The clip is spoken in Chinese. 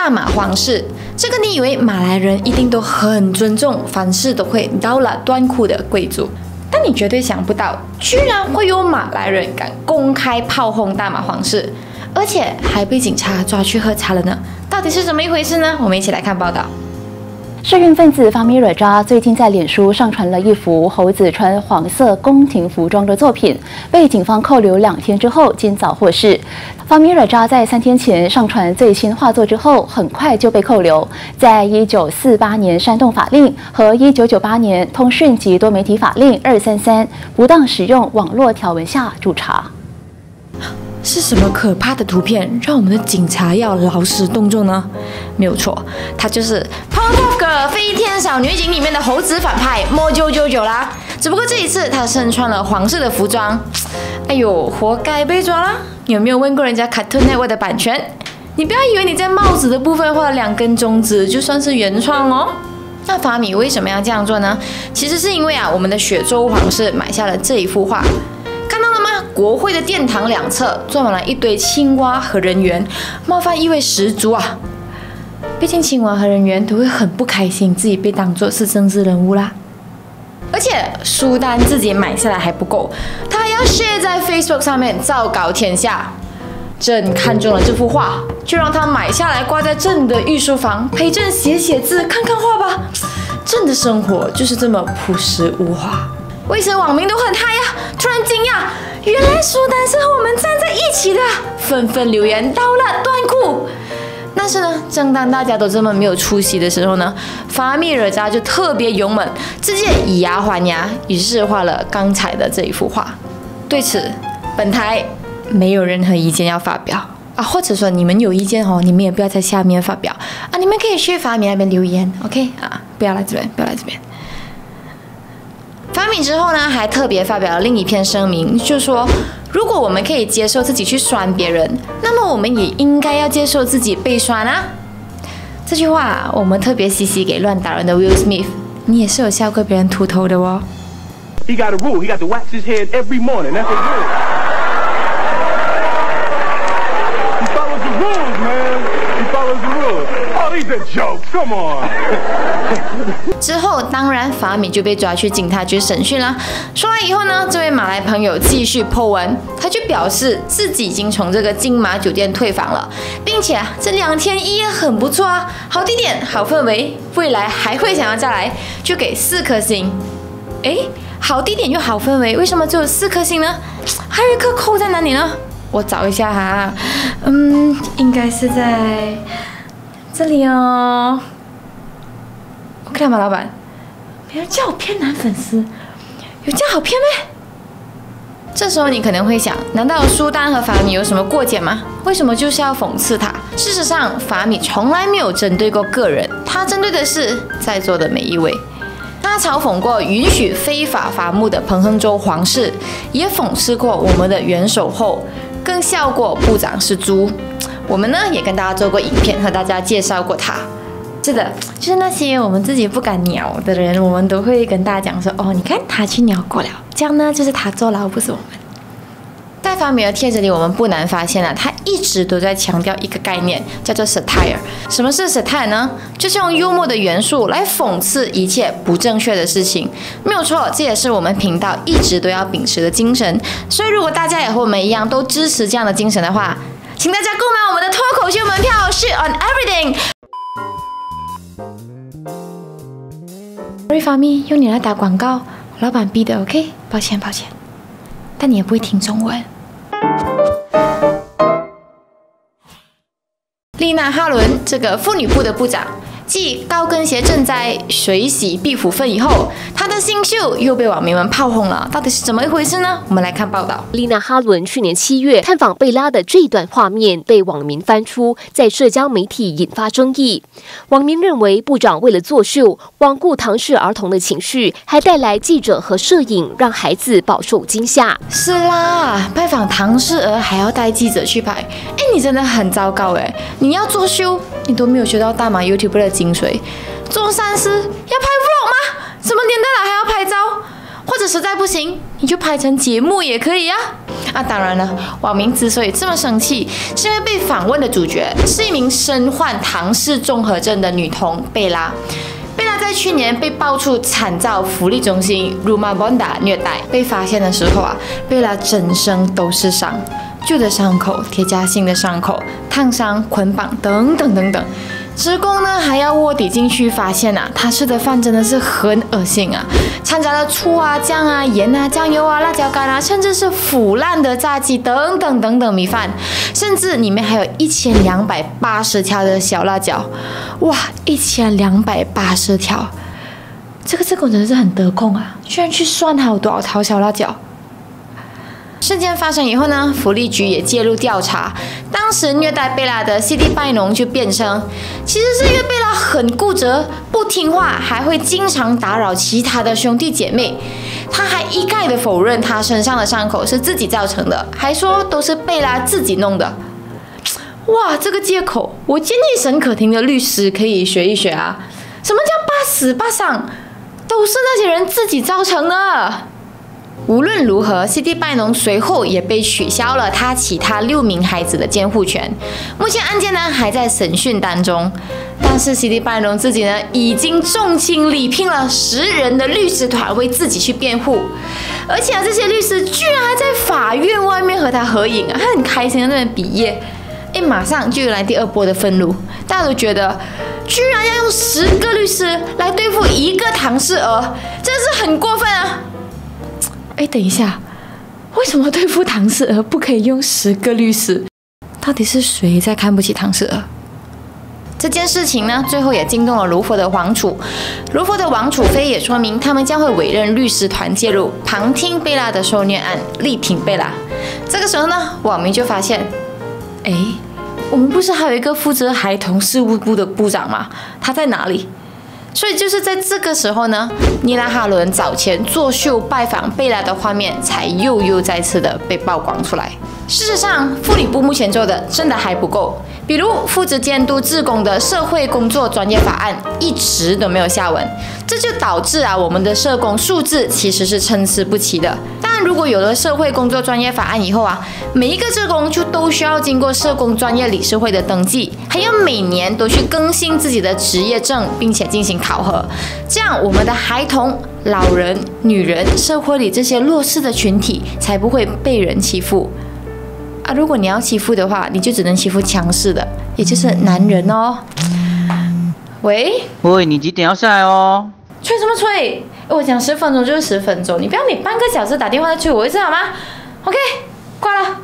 大马皇室，这个你以为马来人一定都很尊重，凡事都会到了端裤的贵族，但你绝对想不到，居然会有马来人敢公开炮轰大马皇室，而且还被警察抓去喝茶了呢？到底是怎么一回事呢？我们一起来看报道。社运分子法米惹扎最近在脸书上传了一幅猴子穿黄色宫廷服装的作品，被警方扣留两天之后，今早获释。法米惹扎在三天前上传最新画作之后，很快就被扣留，在一九四八年煽动法令和一九九八年通讯及多媒体法令二三三不当使用网络条文下驻查。是什么可怕的图片让我们的警察要劳师动众呢？没有错，他就是《Powerpuff Girl 飞天小女警》里面的猴子反派莫九九九啦。只不过这一次他身穿了黄色的服装，哎呦，活该被抓啦！有没有问过人家 Cartoon Network 的版权？你不要以为你在帽子的部分画了两根中指就算是原创哦。那法米为什么要这样做呢？其实是因为啊，我们的雪州皇室买下了这一幅画。国会的殿堂两侧坐满了一堆青蛙和人猿，冒犯意味十足啊！毕竟青蛙和人猿都会很不开心，自己被当作是政治人物啦。而且书单自己买下来还不够，他还要 share 在 Facebook 上面昭告天下。朕看中了这幅画，就让他买下来挂在朕的御书房，陪朕写写字、看看画吧。朕的生活就是这么朴实无华。为什么网民都很嗨呀，突然惊讶。原来苏丹是和我们站在一起的，纷纷留言刀了断裤。但是呢，正当大家都这么没有出息的时候呢，法米惹扎就特别勇猛，直接以牙还牙，于是画了刚才的这一幅画。对此，本台没有任何意见要发表啊，或者说你们有意见哦，你们也不要在下面发表啊，你们可以去法米那边留言，OK 啊，不要来这边，不要来这边。发明之后呢，还特别发表了另一篇声明，就说如果我们可以接受自己去酸别人，那么我们也应该要接受自己被酸啊。这句话我们特别嘻嘻给乱打人的 Will Smith，你也是有笑过别人秃头的哦。之后，当然法米就被抓去警察局审讯了。说完以后呢，这位马来朋友继续破文，他就表示自己已经从这个金马酒店退房了，并且这两天一夜很不错啊，好地点，好氛围，未来还会想要再来，就给四颗星。哎，好地点又好氛围，为什么只有四颗星呢？还有一颗扣在哪里呢？我找一下哈，嗯，应该是在。这里哦，OK 吗，老板？没有叫我骗男粉丝，有这样好骗吗？这时候你可能会想，难道苏丹和法米有什么过节吗？为什么就是要讽刺他？事实上，法米从来没有针对过个人，他针对的是在座的每一位。他嘲讽过允许非法伐木的彭亨州皇室，也讽刺过我们的元首后，更笑过部长是猪。我们呢也跟大家做过影片，和大家介绍过他。是的，就是那些我们自己不敢鸟的人，我们都会跟大家讲说：哦，你看他去鸟过了，这样呢就是他坐牢，不是我们。在发米的帖子里，我们不难发现啊，他一直都在强调一个概念，叫做 satire。什么是 satire 呢？就是用幽默的元素来讽刺一切不正确的事情。没有错，这也是我们频道一直都要秉持的精神。所以，如果大家也和我们一样都支持这样的精神的话，请大家购买我们的脱口秀门票，是 on everything。瑞发咪用你来打广告，老板逼的，OK？抱歉抱歉，但你也不会听中文。丽娜哈伦这个妇女部的部长。继高跟鞋赈灾、水洗壁虎粪以后，她的新秀又被网民们炮轰了，到底是怎么一回事呢？我们来看报道。丽娜哈伦去年七月探访贝拉的这段画面被网民翻出，在社交媒体引发争议。网民认为部长为了作秀，罔顾唐氏儿童的情绪，还带来记者和摄影，让孩子饱受惊吓。是啦，拜访唐氏儿还要带记者去拍，哎，你真的很糟糕哎！你要作秀，你都没有学到大马 YouTube 的。精髓，做善事要拍 vlog 吗？什么年代了还要拍照？或者实在不行，你就拍成节目也可以啊。啊，当然了，网民之所以这么生气，是因为被访问的主角是一名身患唐氏综合症的女童贝拉。贝拉在去年被爆出惨遭福利中心 Rumabonda 虐待，被发现的时候啊，贝拉整身都是伤，旧的伤口贴加新的伤口，烫伤、捆绑等等等等。职工呢还要卧底进去，发现啊，他吃的饭真的是很恶心啊，掺杂了醋啊、酱啊、盐啊、酱油啊、辣椒干啊，甚至是腐烂的炸鸡等等等等米饭，甚至里面还有一千两百八十条的小辣椒，哇，一千两百八十条，这个职工真的是很得空啊，居然去算好多少条小辣椒。事件发生以后呢，福利局也介入调查。当时虐待贝拉的 CD 拜农就辩称，其实是因为贝拉很固执、不听话，还会经常打扰其他的兄弟姐妹。他还一概的否认他身上的伤口是自己造成的，还说都是贝拉自己弄的。哇，这个借口，我建议沈可婷的律师可以学一学啊！什么叫八死八伤？都是那些人自己造成的。无论如何，CD 拜农随后也被取消了他其他六名孩子的监护权。目前案件呢还在审讯当中，但是 CD 拜农自己呢已经重金礼聘了十人的律师团为自己去辩护，而且啊这些律师居然还在法院外面和他合影啊，他很开心的那边比耶。哎，马上就有来第二波的愤怒，大家都觉得居然要用十个律师来对付一个唐氏儿，真是很过分啊！哎，等一下，为什么对付唐氏儿不可以用十个律师？到底是谁在看不起唐氏儿？这件事情呢，最后也惊动了卢佛的王储。卢佛的王储妃也说明，他们将会委任律师团介入旁听贝拉的受虐案，力挺贝拉。这个时候呢，网民就发现，哎，我们不是还有一个负责孩童事务部的部长吗？他在哪里？所以就是在这个时候呢，尼拉哈伦早前作秀拜访贝拉的画面才又又再次的被曝光出来。事实上，妇女部目前做的真的还不够，比如负责监督自工的社会工作专业法案一直都没有下文，这就导致啊我们的社工素质其实是参差不齐的。如果有了社会工作专业法案以后啊，每一个社工就都需要经过社工专业理事会的登记，还要每年都去更新自己的职业证，并且进行考核，这样我们的孩童、老人、女人、社会里这些弱势的群体才不会被人欺负啊！如果你要欺负的话，你就只能欺负强势的，也就是男人哦。喂，喂，你几点要下来哦？吹什么吹？我讲十分钟，就是十分钟。你不要你半个小时打电话去我一次好吗？ok，挂了。